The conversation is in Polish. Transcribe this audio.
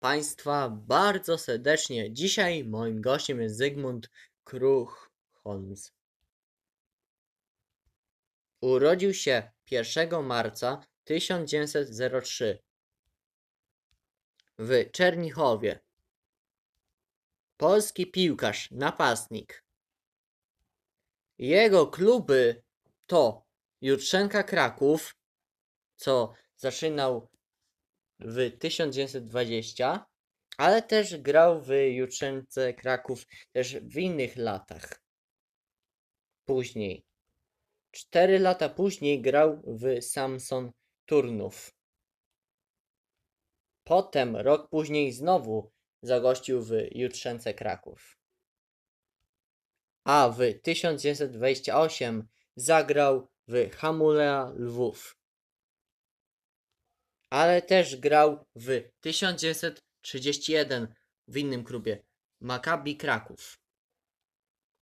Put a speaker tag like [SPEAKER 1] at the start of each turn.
[SPEAKER 1] Państwa bardzo serdecznie. Dzisiaj moim gościem jest Zygmunt Kruch-Holmes. Urodził się 1 marca 1903 w Czernichowie. Polski piłkarz, napastnik. Jego kluby to Jutrzenka Kraków, co zaczynał w 1920, ale też grał w Jutrzence Kraków też w innych latach. Później. Cztery lata później grał w Samson Turnów. Potem, rok później znowu zagościł w Jutrzence Kraków. A w 1928 zagrał w Hamulea Lwów. Ale też grał w 1931 w innym klubie Maccabi Kraków.